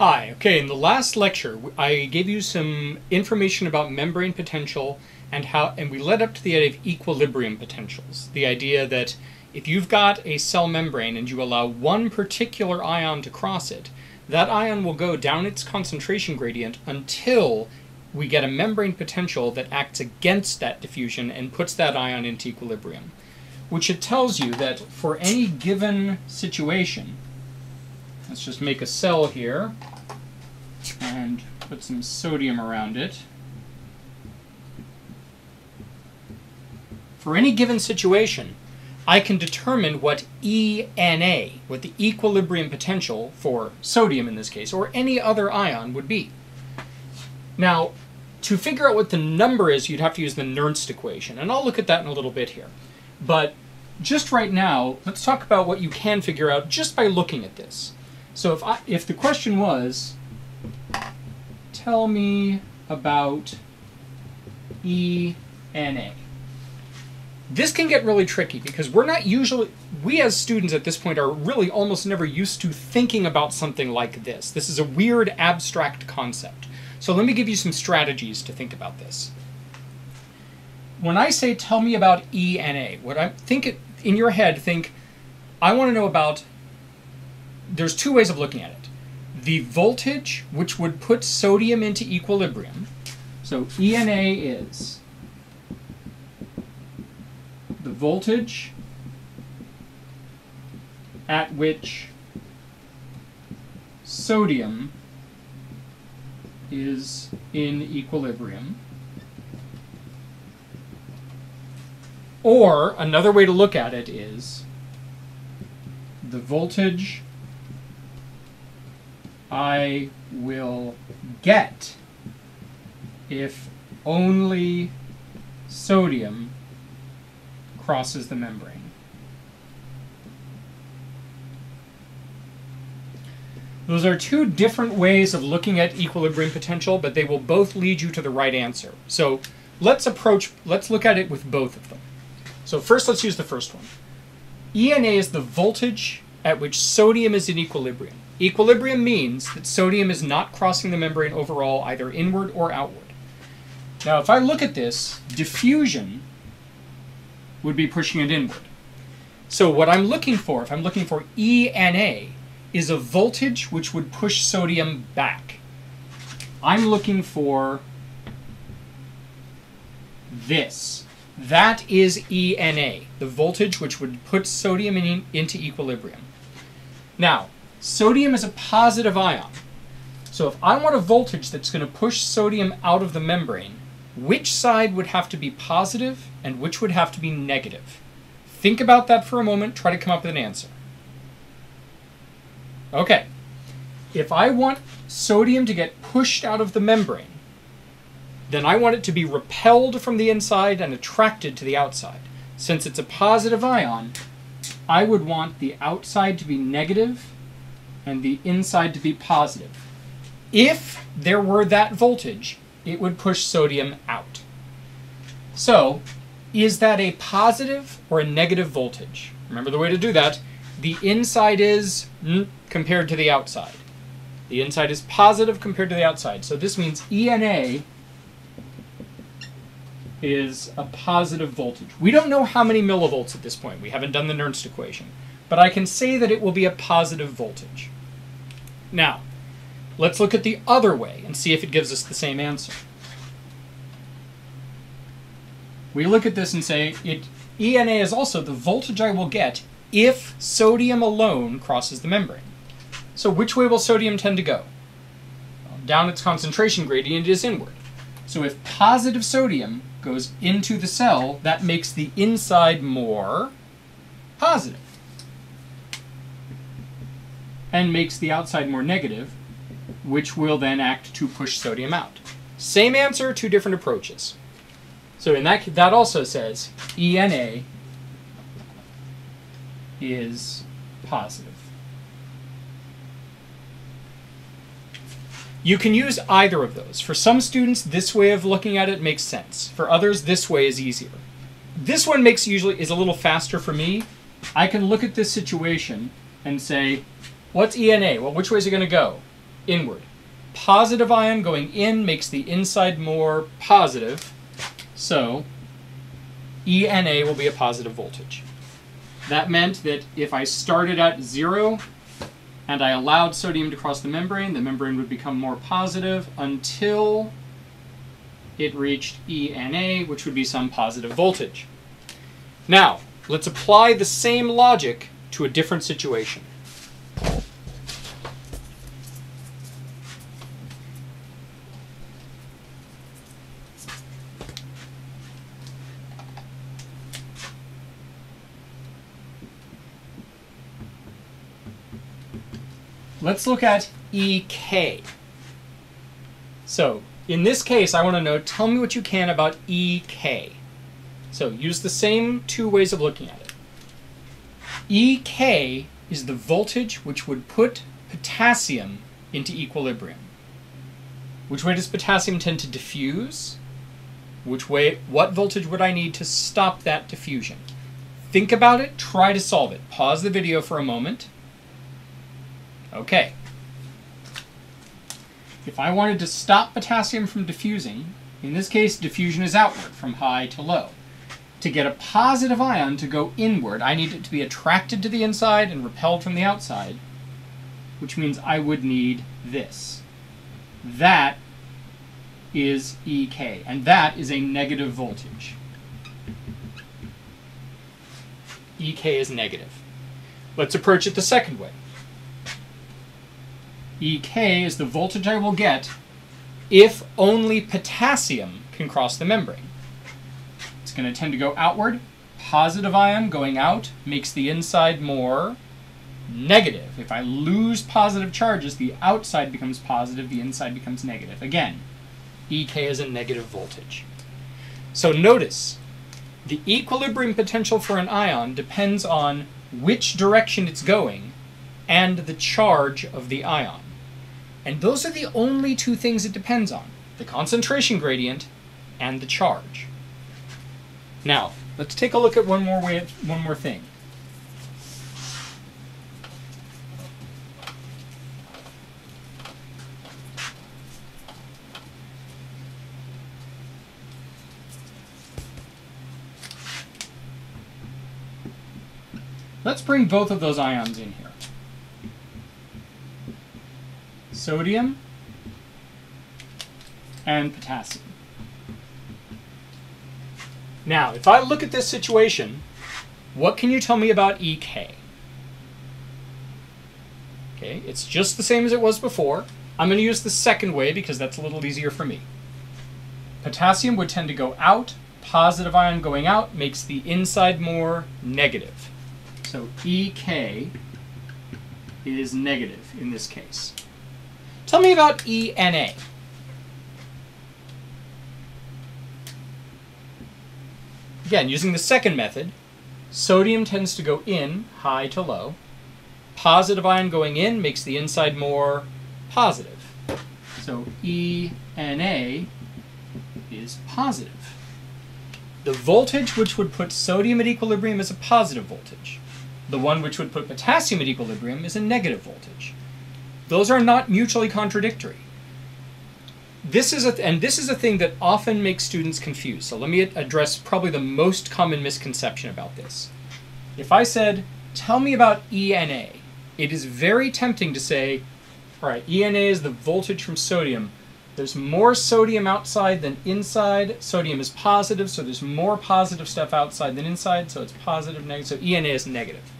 Hi, okay, in the last lecture I gave you some information about membrane potential and how and we led up to the idea of equilibrium potentials. The idea that if you've got a cell membrane and you allow one particular ion to cross it, that ion will go down its concentration gradient until we get a membrane potential that acts against that diffusion and puts that ion into equilibrium. Which it tells you that for any given situation, let's just make a cell here and put some sodium around it. For any given situation, I can determine what ENA, what the equilibrium potential for sodium in this case, or any other ion would be. Now, to figure out what the number is, you'd have to use the Nernst equation, and I'll look at that in a little bit here. But just right now, let's talk about what you can figure out just by looking at this. So if, I, if the question was, tell me about ENA. This can get really tricky because we're not usually, we as students at this point are really almost never used to thinking about something like this. This is a weird abstract concept. So let me give you some strategies to think about this. When I say tell me about ENA, what I think it, in your head, think I want to know about, there's two ways of looking at it the voltage which would put sodium into equilibrium. So ENA is the voltage at which sodium is in equilibrium. Or another way to look at it is the voltage I will get if only sodium crosses the membrane. Those are two different ways of looking at equilibrium potential, but they will both lead you to the right answer. So let's approach, let's look at it with both of them. So first let's use the first one. ENA is the voltage at which sodium is in equilibrium. Equilibrium means that sodium is not crossing the membrane overall either inward or outward. Now if I look at this, diffusion would be pushing it inward. So what I'm looking for, if I'm looking for ENA, is a voltage which would push sodium back. I'm looking for this. That is ENA, the voltage which would put sodium in, into equilibrium. Now, Sodium is a positive ion. So if I want a voltage that's going to push sodium out of the membrane, which side would have to be positive and which would have to be negative? Think about that for a moment, try to come up with an answer. Okay, if I want sodium to get pushed out of the membrane, then I want it to be repelled from the inside and attracted to the outside. Since it's a positive ion, I would want the outside to be negative and the inside to be positive. If there were that voltage, it would push sodium out. So, is that a positive or a negative voltage? Remember the way to do that. The inside is compared to the outside. The inside is positive compared to the outside. So this means ENA is a positive voltage. We don't know how many millivolts at this point. We haven't done the Nernst equation. But I can say that it will be a positive voltage. Now, let's look at the other way and see if it gives us the same answer. We look at this and say it ENA is also the voltage I will get if sodium alone crosses the membrane. So which way will sodium tend to go? Well, down its concentration gradient is inward. So if positive sodium goes into the cell, that makes the inside more positive and makes the outside more negative, which will then act to push sodium out. Same answer, two different approaches. So in that, that also says ENA is positive. You can use either of those. For some students, this way of looking at it makes sense. For others, this way is easier. This one makes usually is a little faster for me. I can look at this situation and say, What's ENA? Well, which way is it going to go? inward. Positive ion going in makes the inside more positive, so ENA will be a positive voltage. That meant that if I started at zero and I allowed sodium to cross the membrane, the membrane would become more positive until it reached ENA, which would be some positive voltage. Now, let's apply the same logic to a different situation. Let's look at EK. So, in this case, I want to know, tell me what you can about EK. So, use the same two ways of looking at it. EK is the voltage which would put potassium into equilibrium. Which way does potassium tend to diffuse? Which way, what voltage would I need to stop that diffusion? Think about it, try to solve it. Pause the video for a moment. Okay. If I wanted to stop potassium from diffusing, in this case diffusion is outward from high to low. To get a positive ion to go inward, I need it to be attracted to the inside and repelled from the outside, which means I would need this. That is EK, and that is a negative voltage. EK is negative. Let's approach it the second way. EK is the voltage I will get if only potassium can cross the membrane. It's going to tend to go outward. Positive ion going out makes the inside more negative. If I lose positive charges, the outside becomes positive, the inside becomes negative. Again, EK is a negative voltage. So notice, the equilibrium potential for an ion depends on which direction it's going and the charge of the ion. And those are the only two things it depends on the concentration gradient and the charge. Now, let's take a look at one more way, one more thing. Let's bring both of those ions in here. Sodium and potassium. Now, if I look at this situation, what can you tell me about EK? Okay, it's just the same as it was before. I'm going to use the second way because that's a little easier for me. Potassium would tend to go out. Positive ion going out makes the inside more negative. So EK is negative in this case. Tell me about ENA. Again, using the second method, sodium tends to go in, high to low. Positive ion going in makes the inside more positive. So ENA is positive. The voltage which would put sodium at equilibrium is a positive voltage. The one which would put potassium at equilibrium is a negative voltage. Those are not mutually contradictory this is a and this is a thing that often makes students confused. So let me address probably the most common misconception about this. If I said, "Tell me about ENA," it is very tempting to say, "All right, ENA is the voltage from sodium. There's more sodium outside than inside. Sodium is positive, so there's more positive stuff outside than inside, so it's positive, negative. So ENA is negative."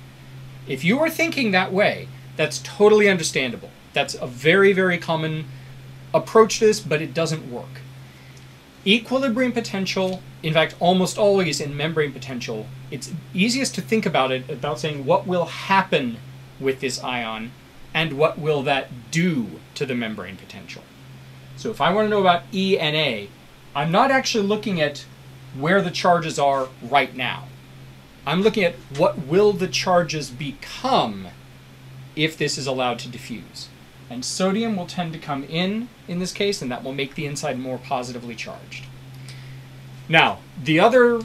If you are thinking that way, that's totally understandable. That's a very, very common approach to this, but it doesn't work. Equilibrium potential, in fact, almost always in membrane potential, it's easiest to think about it about saying what will happen with this ion and what will that do to the membrane potential. So if I want to know about ENA, I'm not actually looking at where the charges are right now. I'm looking at what will the charges become if this is allowed to diffuse. And sodium will tend to come in in this case, and that will make the inside more positively charged. Now, the other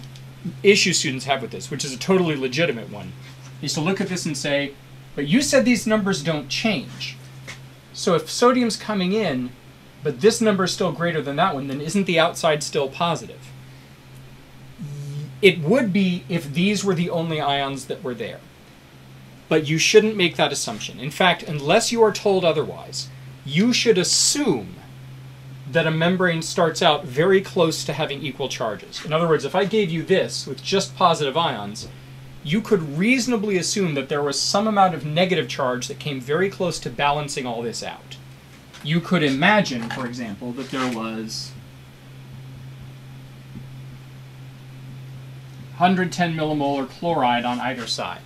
issue students have with this, which is a totally legitimate one, is to look at this and say, but you said these numbers don't change. So if sodium's coming in, but this number is still greater than that one, then isn't the outside still positive? It would be if these were the only ions that were there. But you shouldn't make that assumption. In fact, unless you are told otherwise, you should assume that a membrane starts out very close to having equal charges. In other words, if I gave you this with just positive ions, you could reasonably assume that there was some amount of negative charge that came very close to balancing all this out. You could imagine, for example, that there was 110 millimolar chloride on either side,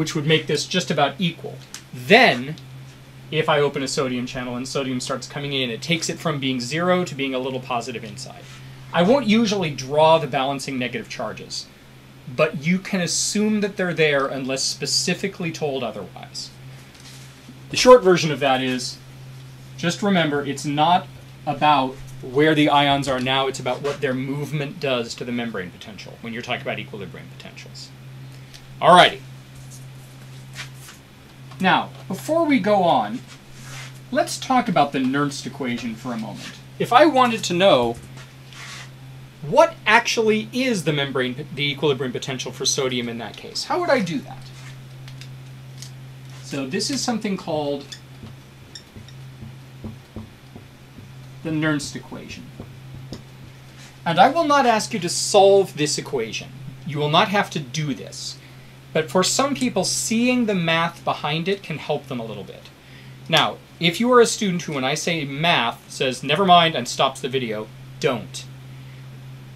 which would make this just about equal. Then, if I open a sodium channel and sodium starts coming in, it takes it from being zero to being a little positive inside. I won't usually draw the balancing negative charges but you can assume that they're there unless specifically told otherwise. The short version of that is just remember it's not about where the ions are now, it's about what their movement does to the membrane potential when you're talking about equilibrium potentials. Alrighty. Now, before we go on, let's talk about the Nernst equation for a moment. If I wanted to know what actually is the membrane, the equilibrium potential for sodium in that case? How would I do that? So this is something called the Nernst equation. And I will not ask you to solve this equation. You will not have to do this. But for some people, seeing the math behind it can help them a little bit. Now, if you are a student who, when I say math, says never mind and stops the video, don't.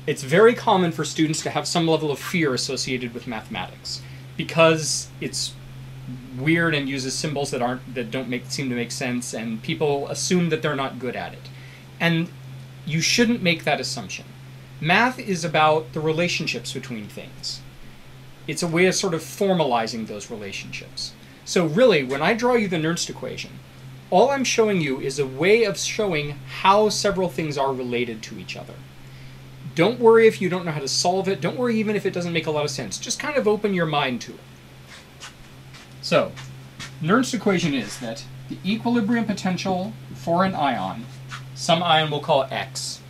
It's very common for students to have some level of fear associated with mathematics because it's weird and uses symbols that aren't that don't make seem to make sense and people assume that they're not good at it. And you shouldn't make that assumption. Math is about the relationships between things it's a way of sort of formalizing those relationships so really when i draw you the nernst equation all i'm showing you is a way of showing how several things are related to each other don't worry if you don't know how to solve it. Don't worry even if it doesn't make a lot of sense. Just kind of open your mind to it. So, Nernst equation is that the equilibrium potential for an ion, some ion we'll call X,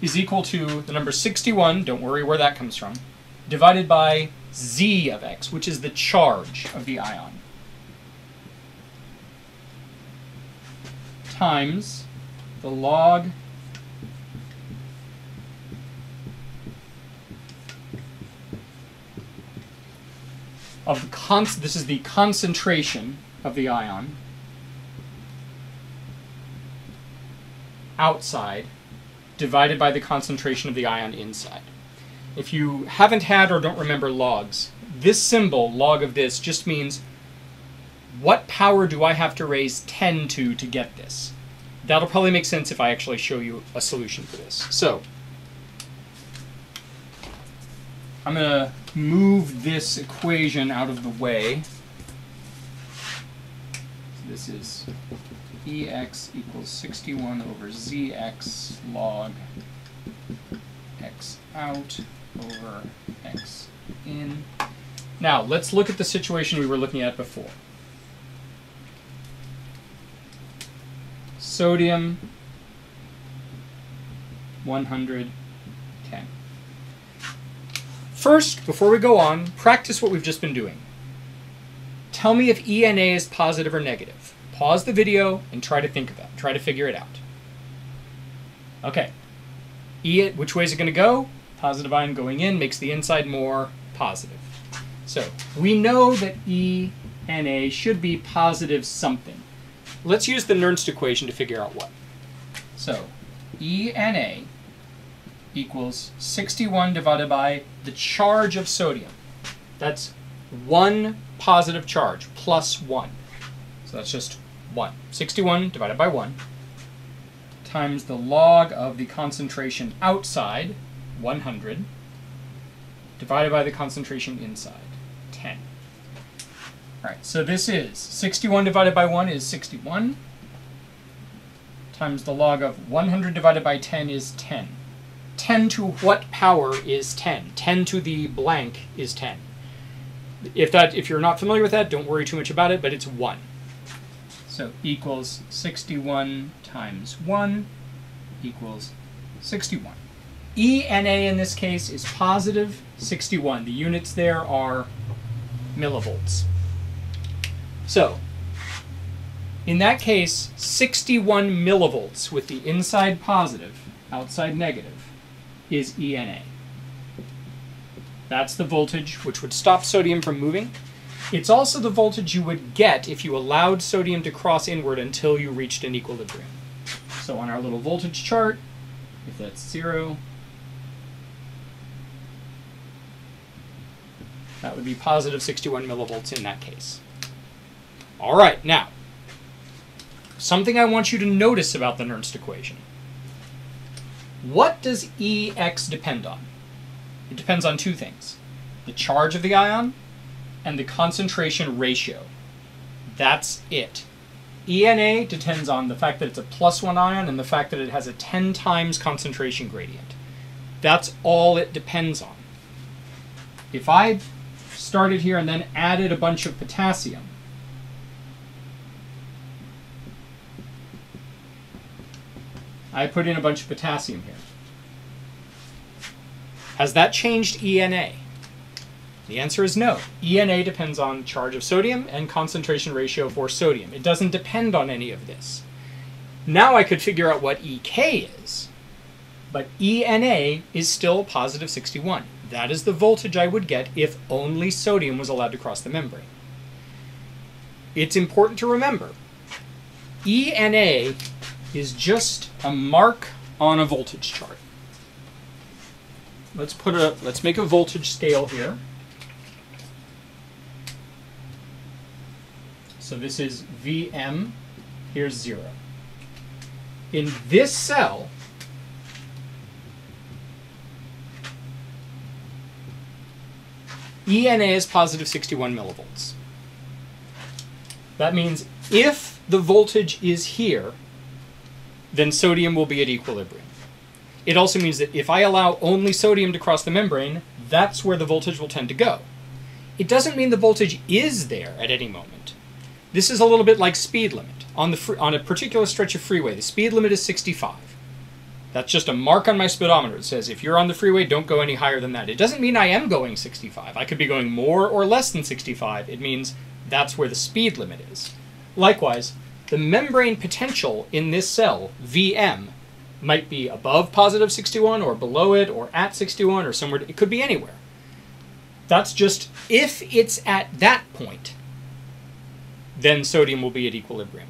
is equal to the number 61, don't worry where that comes from, divided by z of x, which is the charge of the ion. times the log of the this is the concentration of the ion outside divided by the concentration of the ion inside. If you haven't had or don't remember logs, this symbol, log of this, just means what power do I have to raise 10 to to get this? That'll probably make sense if I actually show you a solution for this. So, I'm going to move this equation out of the way. This is Ex equals 61 over Zx log x out over x in. Now, let's look at the situation we were looking at before. sodium 110. First, before we go on, practice what we've just been doing. Tell me if ENA is positive or negative. Pause the video and try to think that. Try to figure it out. Okay. E, which way is it going to go? Positive ion going in makes the inside more positive. So we know that E and A should be positive something. Let's use the Nernst equation to figure out what. So, E and A equals 61 divided by the charge of sodium. That's one positive charge plus 1. So that's just 1. 61 divided by 1 times the log of the concentration outside, 100, divided by the concentration inside, 10. Alright, so this is 61 divided by 1 is 61 times the log of 100 divided by 10 is 10. 10 to what power is 10? 10 to the blank is 10. If that if you're not familiar with that, don't worry too much about it, but it's 1. So equals 61 times 1 equals 61. ENA in this case is positive 61. The units there are millivolts. So, in that case, 61 millivolts with the inside positive, outside negative, is ENA. That's the voltage which would stop sodium from moving. It's also the voltage you would get if you allowed sodium to cross inward until you reached an equilibrium. So on our little voltage chart, if that's zero, that would be positive 61 millivolts in that case. All right, now, something I want you to notice about the Nernst equation. What does Ex depend on? It depends on two things. The charge of the ion and the concentration ratio. That's it. ENA depends on the fact that it's a plus one ion and the fact that it has a 10 times concentration gradient. That's all it depends on. If I started here and then added a bunch of potassium, I put in a bunch of potassium here. Has that changed ENA? The answer is no. ENA depends on charge of sodium and concentration ratio for sodium. It doesn't depend on any of this. Now I could figure out what EK is, but ENA is still positive 61. That is the voltage I would get if only sodium was allowed to cross the membrane. It's important to remember, ENA is just a mark on a voltage chart. Let's put a let's make a voltage scale here. So this is Vm, here's zero. In this cell, ENA is positive 61 millivolts. That means if the voltage is here, then sodium will be at equilibrium. It also means that if I allow only sodium to cross the membrane, that's where the voltage will tend to go. It doesn't mean the voltage is there at any moment. This is a little bit like speed limit. On, the on a particular stretch of freeway, the speed limit is 65. That's just a mark on my speedometer. It says if you're on the freeway, don't go any higher than that. It doesn't mean I am going 65. I could be going more or less than 65. It means that's where the speed limit is. Likewise, the membrane potential in this cell, Vm, might be above positive 61 or below it or at 61 or somewhere. It could be anywhere. That's just if it's at that point, then sodium will be at equilibrium.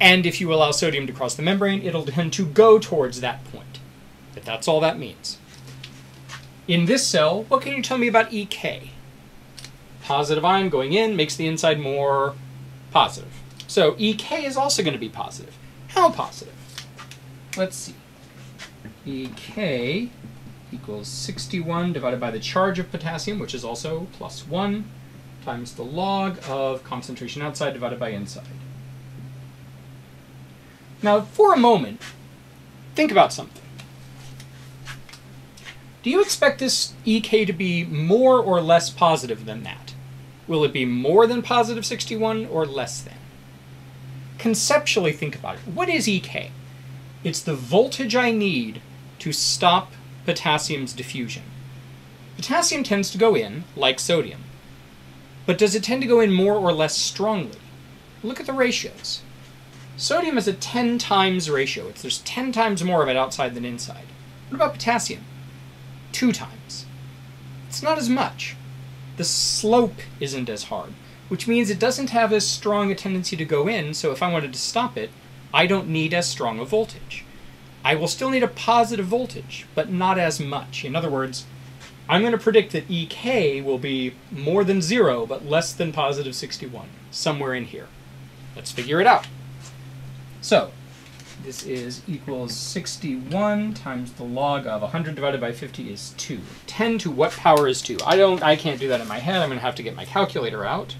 And if you allow sodium to cross the membrane, it'll tend to go towards that point. But that's all that means. In this cell, what can you tell me about EK? Positive ion going in makes the inside more positive. So EK is also going to be positive. How positive? Let's see. EK equals 61 divided by the charge of potassium, which is also plus 1, times the log of concentration outside divided by inside. Now, for a moment, think about something. Do you expect this EK to be more or less positive than that? Will it be more than positive 61 or less than? conceptually think about it. What is EK? It's the voltage I need to stop potassium's diffusion. Potassium tends to go in, like sodium. But does it tend to go in more or less strongly? Look at the ratios. Sodium has a 10 times ratio. It's, there's 10 times more of it outside than inside. What about potassium? Two times. It's not as much. The slope isn't as hard which means it doesn't have as strong a tendency to go in, so if I wanted to stop it, I don't need as strong a voltage. I will still need a positive voltage, but not as much. In other words, I'm going to predict that EK will be more than zero, but less than positive 61, somewhere in here. Let's figure it out. So, this is equals 61 times the log of 100 divided by 50 is 2. 10 to what power is 2? I don't I can't do that in my head. I'm going to have to get my calculator out.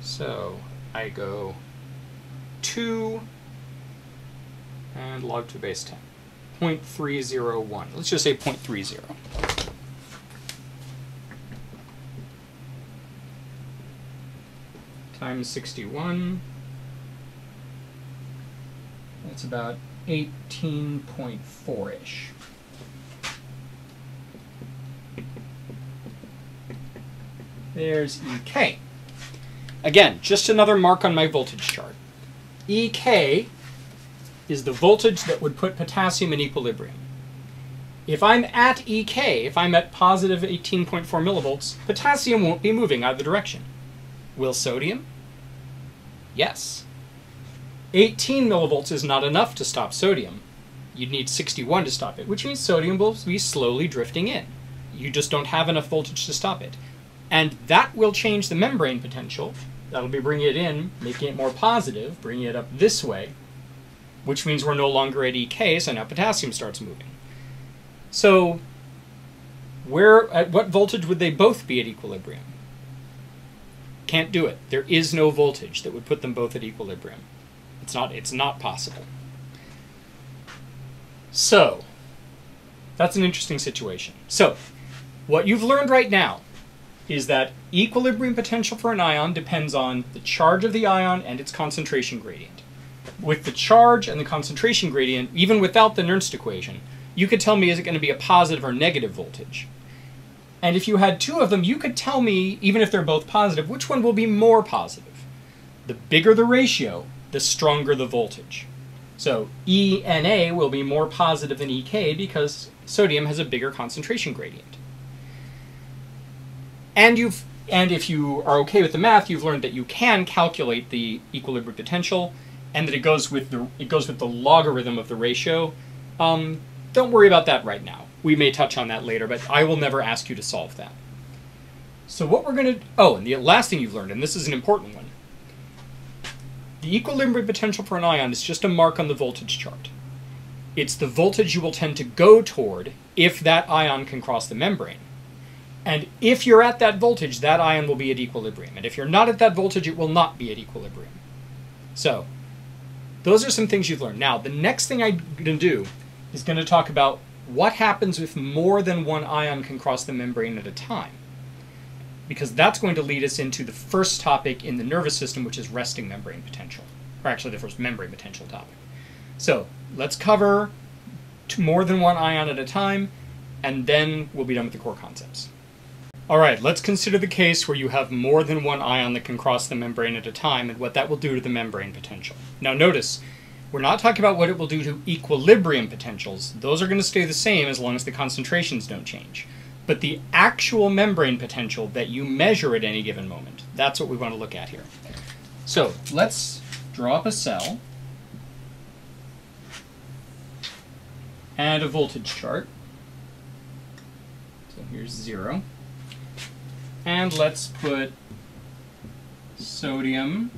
So I go 2 and log to base 10. 0.301. Let's just say 0.30. Times 61. That's about 18.4-ish. There's EK. Again, just another mark on my voltage chart. EK is the voltage that would put potassium in equilibrium. If I'm at EK, if I'm at positive 18.4 millivolts, potassium won't be moving either direction. Will sodium? Yes. 18 millivolts is not enough to stop sodium. You'd need 61 to stop it, which means sodium will be slowly drifting in. You just don't have enough voltage to stop it. And that will change the membrane potential. That'll be bringing it in, making it more positive, bringing it up this way, which means we're no longer at EK, so now potassium starts moving. So, where at what voltage would they both be at equilibrium? Can't do it. There is no voltage that would put them both at equilibrium. It's not it's not possible. So, that's an interesting situation. So, what you've learned right now is that equilibrium potential for an ion depends on the charge of the ion and its concentration gradient. With the charge and the concentration gradient, even without the Nernst equation, you could tell me is it going to be a positive or negative voltage. And if you had two of them, you could tell me, even if they're both positive, which one will be more positive. The bigger the ratio, the stronger the voltage. So ENA will be more positive than EK because sodium has a bigger concentration gradient. And you've and if you are okay with the math, you've learned that you can calculate the equilibrium potential, and that it goes with the it goes with the logarithm of the ratio. Um, don't worry about that right now. We may touch on that later, but I will never ask you to solve that. So what we're going to oh, and the last thing you've learned, and this is an important one. The equilibrium potential for an ion is just a mark on the voltage chart. It's the voltage you will tend to go toward if that ion can cross the membrane. And if you're at that voltage, that ion will be at equilibrium. And if you're not at that voltage, it will not be at equilibrium. So, those are some things you've learned. Now, the next thing I'm going to do is going to talk about what happens if more than one ion can cross the membrane at a time. Because that's going to lead us into the first topic in the nervous system, which is resting membrane potential. Or actually, the first membrane potential topic. So, let's cover more than one ion at a time, and then we'll be done with the core concepts. All right, let's consider the case where you have more than one ion that can cross the membrane at a time and what that will do to the membrane potential. Now notice, we're not talking about what it will do to equilibrium potentials. Those are going to stay the same as long as the concentrations don't change. But the actual membrane potential that you measure at any given moment, that's what we want to look at here. So let's draw up a cell and a voltage chart. So here's zero. And let's put sodium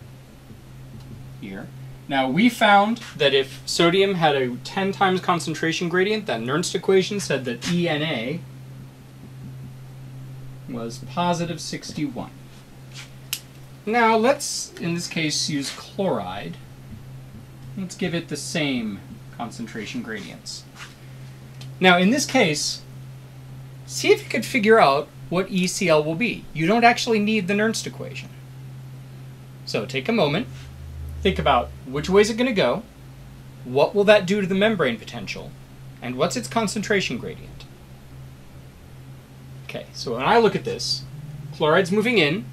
here. Now we found that if sodium had a 10 times concentration gradient, that Nernst equation said that ENA was positive 61. Now let's, in this case, use chloride. Let's give it the same concentration gradients. Now in this case, see if you could figure out what ECl will be. You don't actually need the Nernst equation. So take a moment, think about which way is it going to go, what will that do to the membrane potential, and what's its concentration gradient. Okay, so when I look at this, chloride's moving in,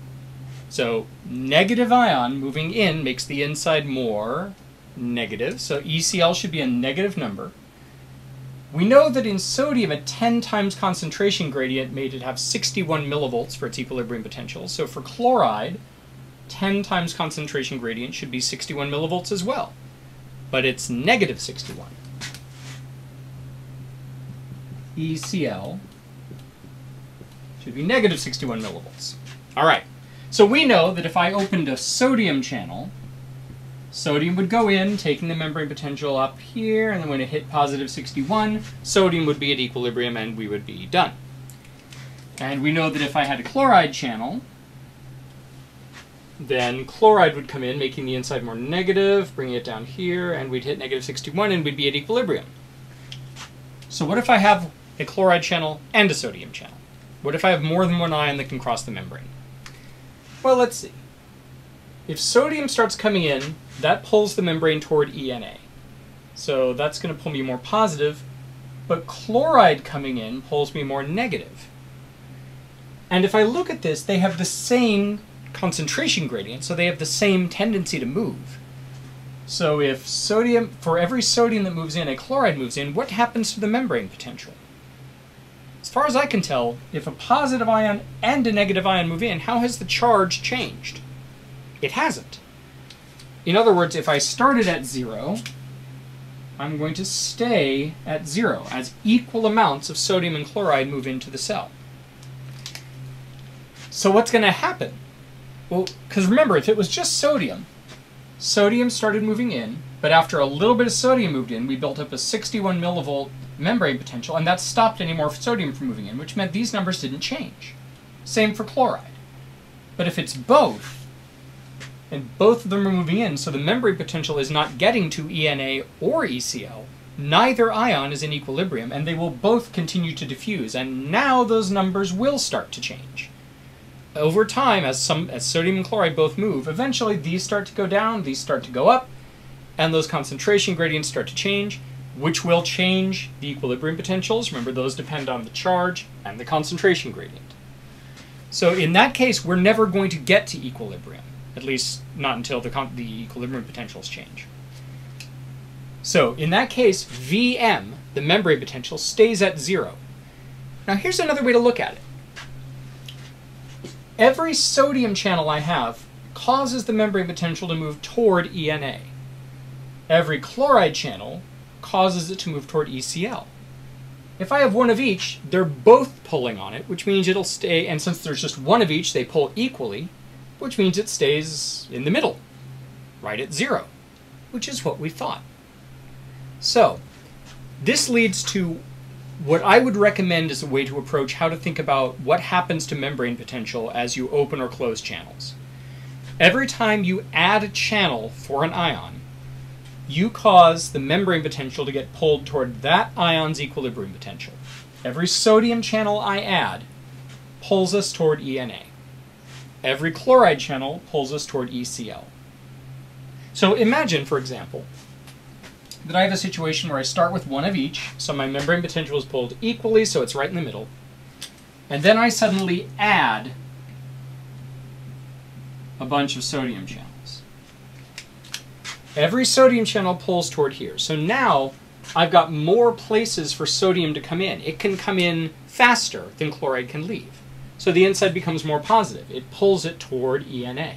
so negative ion moving in makes the inside more negative, so ECl should be a negative number. We know that in sodium, a 10 times concentration gradient made it have 61 millivolts for its equilibrium potential. So for chloride, 10 times concentration gradient should be 61 millivolts as well. But it's negative 61. ECl should be negative 61 millivolts. All right. So we know that if I opened a sodium channel, Sodium would go in, taking the membrane potential up here, and then when it hit positive 61, sodium would be at equilibrium and we would be done. And we know that if I had a chloride channel, then chloride would come in, making the inside more negative, bringing it down here, and we'd hit negative 61 and we'd be at equilibrium. So what if I have a chloride channel and a sodium channel? What if I have more than one ion that can cross the membrane? Well, let's see. If sodium starts coming in, that pulls the membrane toward ENA. So that's going to pull me more positive, but chloride coming in pulls me more negative. And if I look at this, they have the same concentration gradient, so they have the same tendency to move. So if sodium, for every sodium that moves in, a chloride moves in, what happens to the membrane potential? As far as I can tell, if a positive ion and a negative ion move in, how has the charge changed? It hasn't. In other words, if I started at zero, I'm going to stay at zero as equal amounts of sodium and chloride move into the cell. So what's going to happen? Well, because remember, if it was just sodium, sodium started moving in, but after a little bit of sodium moved in, we built up a 61 millivolt membrane potential, and that stopped any more sodium from moving in, which meant these numbers didn't change. Same for chloride. But if it's both, and both of them are moving in, so the membrane potential is not getting to ENA or ECL, neither ion is in equilibrium, and they will both continue to diffuse, and now those numbers will start to change over time, as some as sodium and chloride both move, eventually these start to go down, these start to go up, and those concentration gradients start to change, which will change the equilibrium potentials. Remember, those depend on the charge and the concentration gradient. So in that case, we're never going to get to equilibrium, at least not until the, the equilibrium potentials change. So in that case, Vm, the membrane potential, stays at zero. Now here's another way to look at it. Every sodium channel I have causes the membrane potential to move toward ENA. Every chloride channel causes it to move toward ECL. If I have one of each, they're both pulling on it, which means it'll stay, and since there's just one of each, they pull equally, which means it stays in the middle, right at zero, which is what we thought. So, this leads to what I would recommend is a way to approach how to think about what happens to membrane potential as you open or close channels. Every time you add a channel for an ion, you cause the membrane potential to get pulled toward that ion's equilibrium potential. Every sodium channel I add pulls us toward ENA. Every chloride channel pulls us toward ECL. So imagine, for example, that I have a situation where I start with one of each, so my membrane potential is pulled equally, so it's right in the middle. And then I suddenly add a bunch of sodium channels. Every sodium channel pulls toward here. So now I've got more places for sodium to come in. It can come in faster than chloride can leave. So the inside becomes more positive. It pulls it toward ENA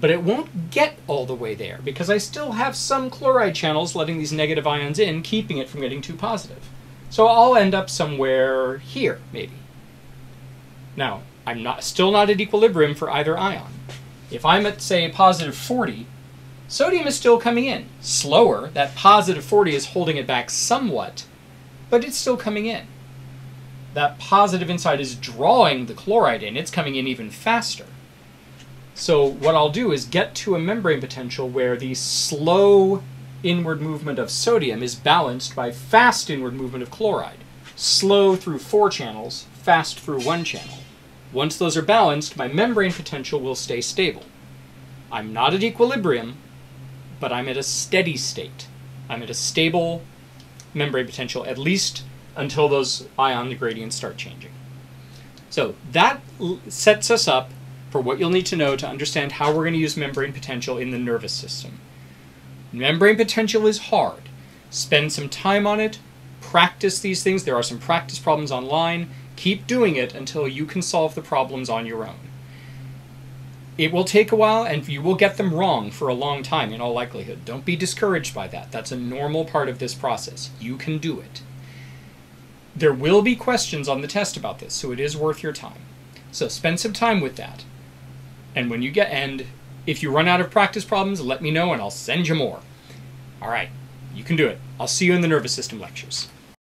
but it won't get all the way there because I still have some chloride channels letting these negative ions in, keeping it from getting too positive. So I'll end up somewhere here, maybe. Now, I'm not still not at equilibrium for either ion. If I'm at, say, positive 40, sodium is still coming in. Slower, that positive 40 is holding it back somewhat, but it's still coming in. That positive inside is drawing the chloride in, it's coming in even faster. So what I'll do is get to a membrane potential where the slow inward movement of sodium is balanced by fast inward movement of chloride. Slow through four channels, fast through one channel. Once those are balanced, my membrane potential will stay stable. I'm not at equilibrium, but I'm at a steady state. I'm at a stable membrane potential, at least until those ion gradients start changing. So that sets us up for what you'll need to know to understand how we're going to use membrane potential in the nervous system. Membrane potential is hard. Spend some time on it, practice these things. There are some practice problems online. Keep doing it until you can solve the problems on your own. It will take a while and you will get them wrong for a long time in all likelihood. Don't be discouraged by that. That's a normal part of this process. You can do it. There will be questions on the test about this, so it is worth your time. So spend some time with that. And when you get and if you run out of practice problems, let me know and I'll send you more. All right, you can do it. I'll see you in the nervous system lectures.